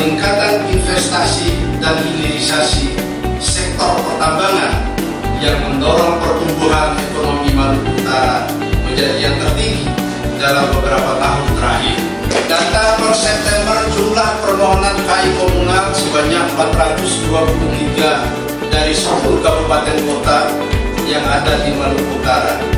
Peningkatan investasi dan hilirisasi sektor pertambangan yang mendorong pertumbuhan ekonomi Maluku Utara menjadi yang tertinggi dalam beberapa tahun terakhir. Data per September jumlah permohonan KI komunal sebanyak 423 dari 10 kabupaten kota yang ada di Maluku Utara.